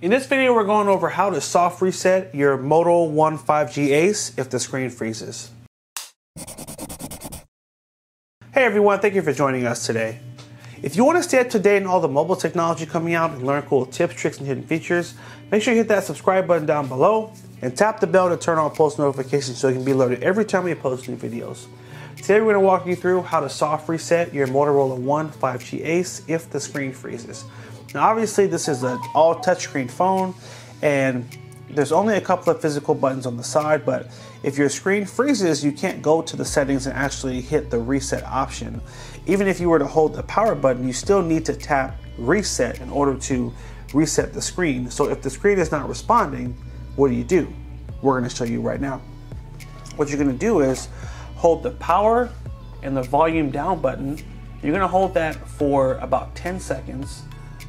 In this video, we're going over how to soft reset your Moto One 5G Ace if the screen freezes. Hey everyone, thank you for joining us today. If you want to stay up to date on all the mobile technology coming out and learn cool tips, tricks, and hidden features, make sure you hit that subscribe button down below and tap the bell to turn on post notifications so you can be alerted every time we post new videos. Today we're going to walk you through how to soft reset your Motorola One 5G Ace if the screen freezes. Now obviously this is an all touchscreen phone and there's only a couple of physical buttons on the side, but if your screen freezes, you can't go to the settings and actually hit the reset option. Even if you were to hold the power button, you still need to tap reset in order to reset the screen. So if the screen is not responding, what do you do? We're gonna show you right now. What you're gonna do is hold the power and the volume down button. You're gonna hold that for about 10 seconds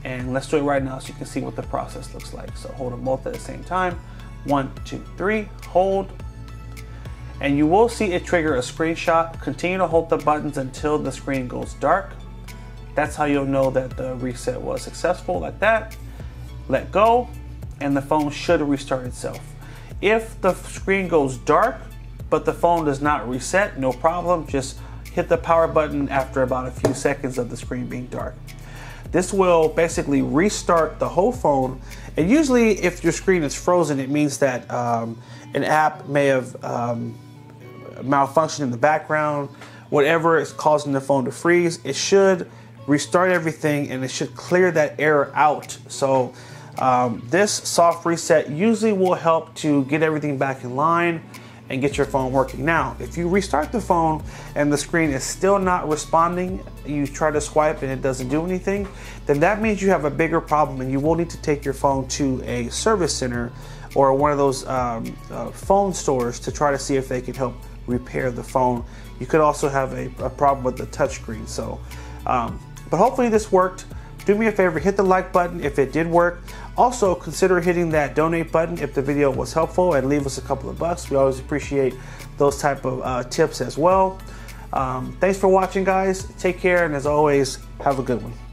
and let's do it right now so you can see what the process looks like. So hold them both at the same time. One, two, three, hold. And you will see it trigger a screenshot. Continue to hold the buttons until the screen goes dark. That's how you'll know that the reset was successful like that. Let go and the phone should restart itself. If the screen goes dark, but the phone does not reset, no problem. Just hit the power button after about a few seconds of the screen being dark. This will basically restart the whole phone. And usually, if your screen is frozen, it means that um, an app may have um, malfunctioned in the background. Whatever is causing the phone to freeze, it should restart everything and it should clear that error out. So, um, this soft reset usually will help to get everything back in line and get your phone working. Now, if you restart the phone and the screen is still not responding, you try to swipe and it doesn't do anything, then that means you have a bigger problem and you will need to take your phone to a service center or one of those um, uh, phone stores to try to see if they can help repair the phone. You could also have a, a problem with the touchscreen. So, um, but hopefully this worked do me a favor, hit the like button if it did work. Also, consider hitting that donate button if the video was helpful and leave us a couple of bucks. We always appreciate those type of uh, tips as well. Um, thanks for watching, guys. Take care, and as always, have a good one.